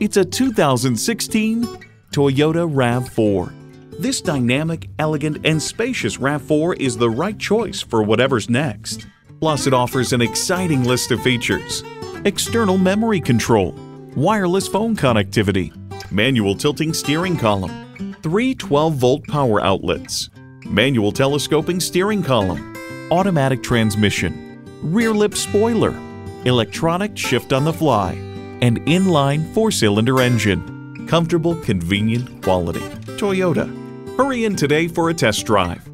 It's a 2016 Toyota RAV4. This dynamic, elegant, and spacious RAV4 is the right choice for whatever's next. Plus, it offers an exciting list of features. External memory control, wireless phone connectivity, manual tilting steering column, three 12-volt power outlets, manual telescoping steering column, automatic transmission, rear lip spoiler, electronic shift on the fly, and inline four-cylinder engine. Comfortable, convenient quality. Toyota. Hurry in today for a test drive.